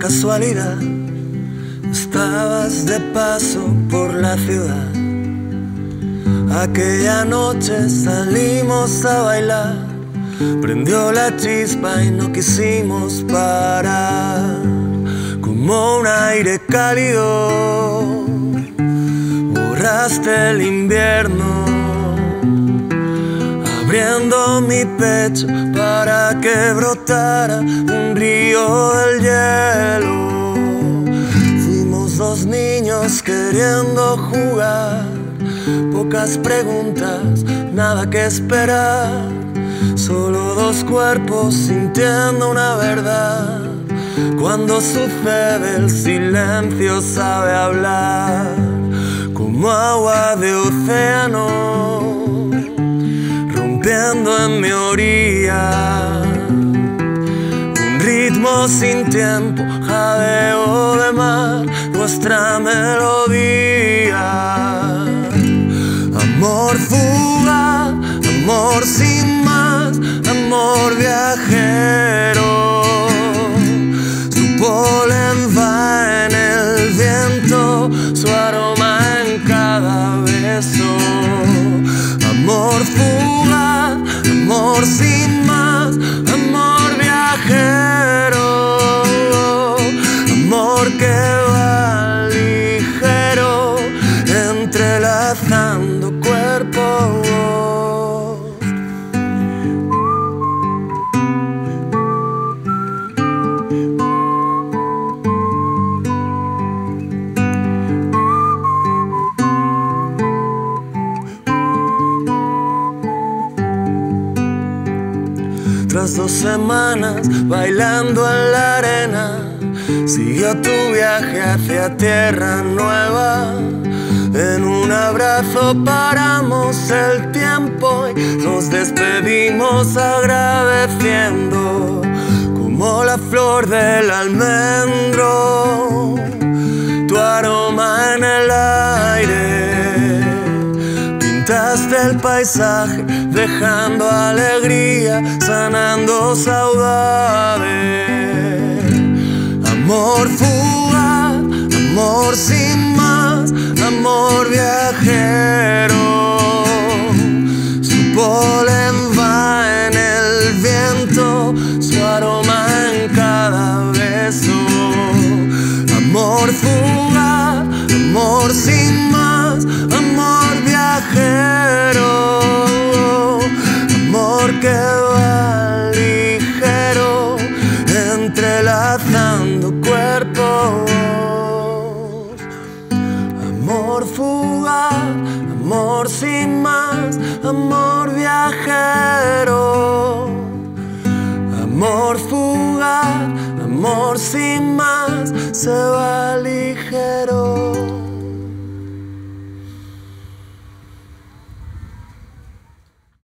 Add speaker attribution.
Speaker 1: casualidad, estabas de paso por la ciudad. Aquella noche salimos a bailar, prendió la chispa y no quisimos parar. Como un aire cálido, borraste el invierno abriendo mi pecho para que brotara un río del hielo. Fuimos dos niños queriendo jugar, pocas preguntas, nada que esperar, solo dos cuerpos sintiendo una verdad. Cuando sucede el silencio sabe hablar como agua de océano en mi orilla. Un ritmo sin tiempo, jadeo de mar, nuestra melodía. Tras dos semanas bailando en la arena, siguió tu viaje hacia tierra nueva. En un abrazo paramos el tiempo y nos despedimos agradeciendo como la flor del almendro, tu aroma en el aire del paisaje, dejando alegría, sanando saudade. Amor fugaz, amor sin más, amor viajero. Entrelazando cuerpos. Amor fugaz, amor sin más, amor viajero. Amor fugaz, amor sin más, se va ligero.